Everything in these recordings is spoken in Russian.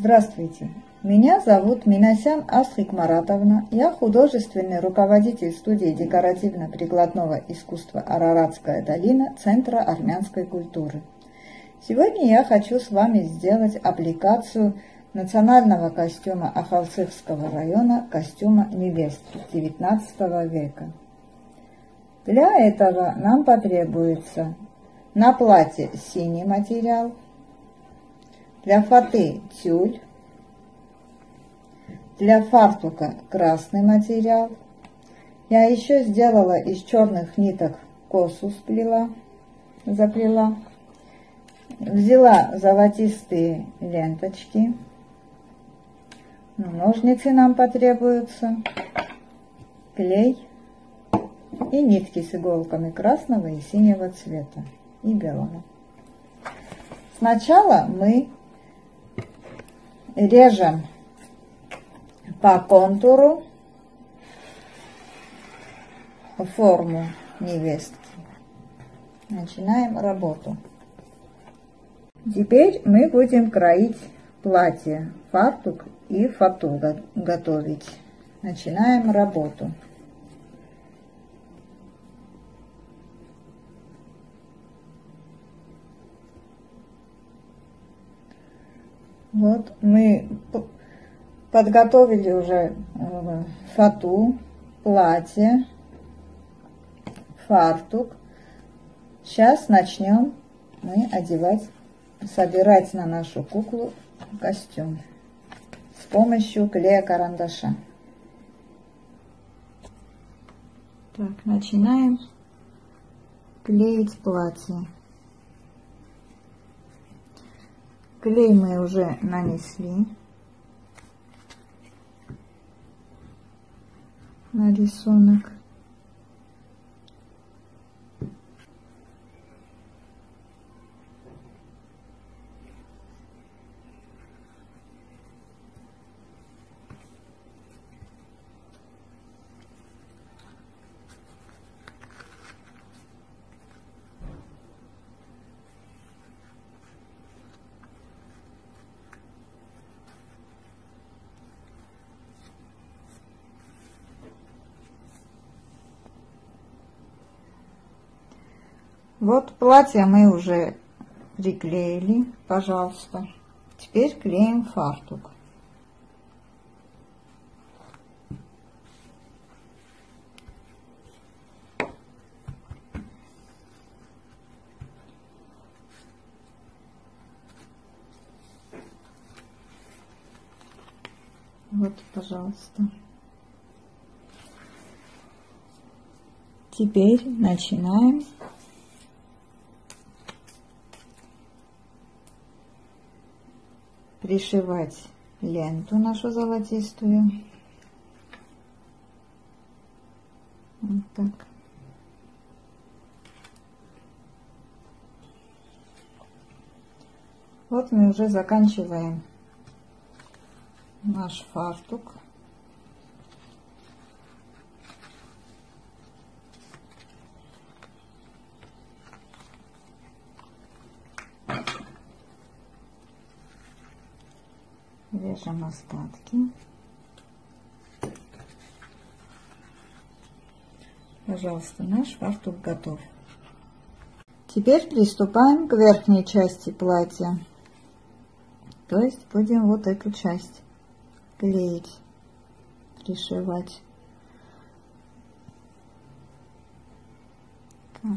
Здравствуйте, меня зовут Минасян Асхик Маратовна. Я художественный руководитель студии декоративно-прикладного искусства «Араратская долина» Центра армянской культуры. Сегодня я хочу с вами сделать аппликацию национального костюма Ахалцихского района, костюма невесты XIX века. Для этого нам потребуется на платье синий материал, для фаты тюль, для фартука красный материал. Я еще сделала из черных ниток косу сплела, заплела. Взяла золотистые ленточки. Ножницы нам потребуются. Клей и нитки с иголками красного и синего цвета и белого. Сначала мы режем по контуру форму невестки. Начинаем работу. Теперь мы будем кроить платье, фартук и фату готовить. Начинаем работу. Вот мы подготовили уже э, фату, платье, фартук. Сейчас начнем мы одевать, собирать на нашу куклу костюм с помощью клея-карандаша. Так, начинаем клеить платье. Клей мы уже нанесли на рисунок. Вот платье мы уже приклеили, пожалуйста. Теперь клеим фартук. Вот, пожалуйста. Теперь начинаем пришивать ленту нашу золотистую. Вот так. Вот мы уже заканчиваем наш фартук. Режем остатки. Пожалуйста, наш фартук готов. Теперь приступаем к верхней части платья. То есть будем вот эту часть клеить, пришивать. Так.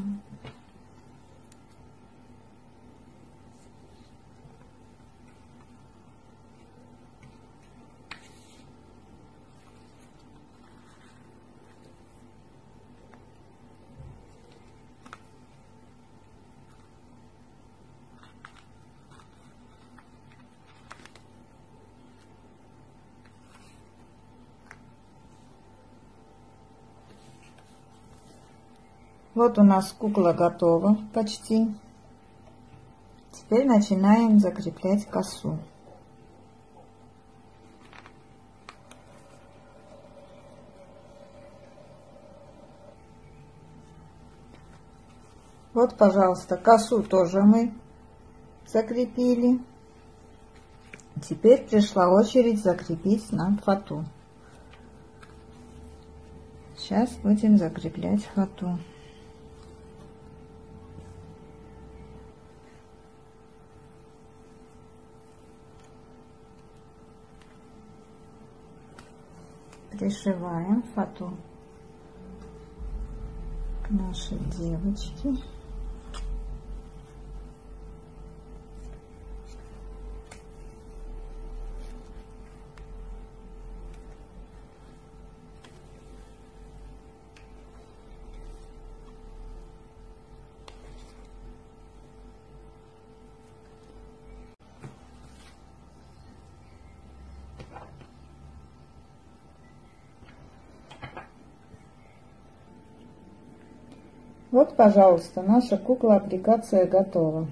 Вот у нас кукла готова почти. Теперь начинаем закреплять косу. Вот, пожалуйста, косу тоже мы закрепили. Теперь пришла очередь закрепить нам фату. Сейчас будем закреплять фату. Пришиваем фату к нашей девочке. Вот, пожалуйста, наша кукла-аппликация готова.